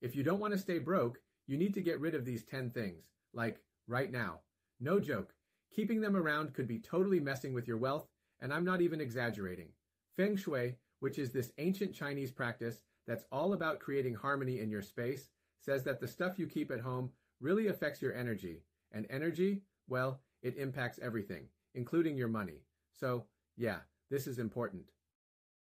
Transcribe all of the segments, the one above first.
If you don't want to stay broke, you need to get rid of these 10 things, like right now. No joke. Keeping them around could be totally messing with your wealth, and I'm not even exaggerating. Feng Shui, which is this ancient Chinese practice that's all about creating harmony in your space, says that the stuff you keep at home really affects your energy. And energy, well, it impacts everything, including your money. So, yeah, this is important.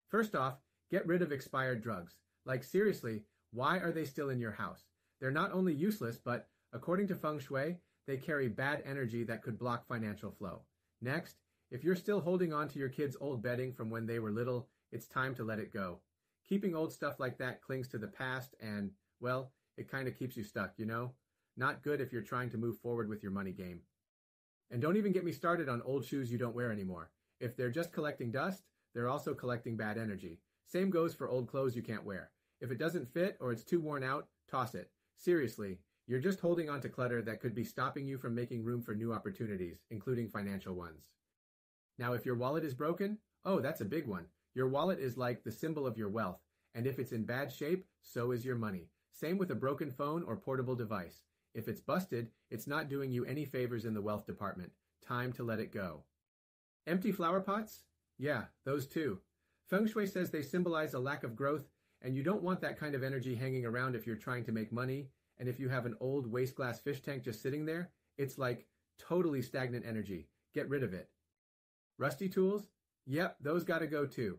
First off, get rid of expired drugs. Like, seriously, why are they still in your house? They're not only useless, but according to feng shui, they carry bad energy that could block financial flow. Next, if you're still holding on to your kids' old bedding from when they were little, it's time to let it go. Keeping old stuff like that clings to the past and, well, it kind of keeps you stuck, you know? Not good if you're trying to move forward with your money game. And don't even get me started on old shoes you don't wear anymore. If they're just collecting dust, they're also collecting bad energy. Same goes for old clothes you can't wear. If it doesn't fit or it's too worn out, toss it. Seriously, you're just holding on to clutter that could be stopping you from making room for new opportunities, including financial ones. Now, if your wallet is broken, oh, that's a big one. Your wallet is like the symbol of your wealth, and if it's in bad shape, so is your money. Same with a broken phone or portable device. If it's busted, it's not doing you any favors in the wealth department. Time to let it go. Empty flower pots? Yeah, those too. Feng Shui says they symbolize a lack of growth, and you don't want that kind of energy hanging around if you're trying to make money. And if you have an old waste glass fish tank just sitting there, it's like totally stagnant energy. Get rid of it. Rusty tools? Yep, those gotta go too.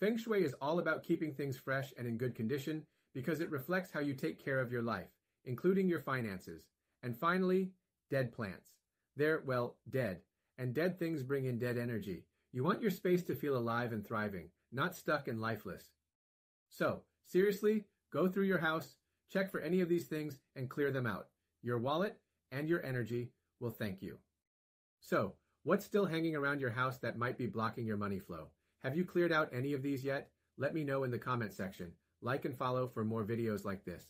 Feng Shui is all about keeping things fresh and in good condition because it reflects how you take care of your life, including your finances. And finally, dead plants. They're, well, dead. And dead things bring in dead energy. You want your space to feel alive and thriving, not stuck and lifeless. So, seriously, go through your house, check for any of these things, and clear them out. Your wallet and your energy will thank you. So, What's still hanging around your house that might be blocking your money flow? Have you cleared out any of these yet? Let me know in the comment section. Like and follow for more videos like this.